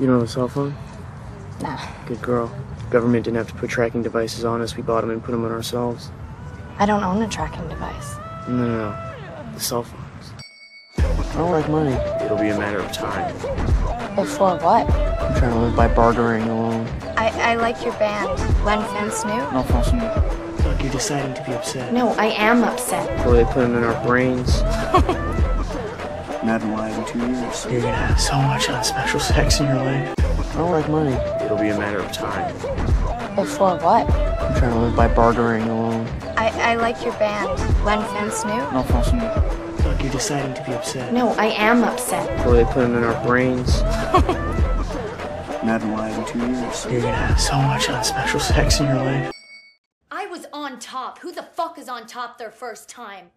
You don't have a cell phone? Nah, Good girl. Government didn't have to put tracking devices on us. We bought them and put them on ourselves. I don't own a tracking device. No, no, no. The cell phones. I don't like money. It'll be a matter of time. Before what? I'm trying to live by bartering alone. I, I like your band. L'Enfance Nue? No, Look, you're deciding to be upset. No, I am upset. Before they put them in our brains. Not in live in two years. You're gonna have so much unspecial sex in your life. I don't like money. It'll be a matter of time. Before what? I'm trying to live by bartering alone. I, I like your band. L'Enfance Nue? No, Look, you're deciding to be upset. No, I am upset. Before they put them in our brains. Not in live in two years. You're gonna have so much unspecial sex in your life. I was on top. Who the fuck is on top their first time?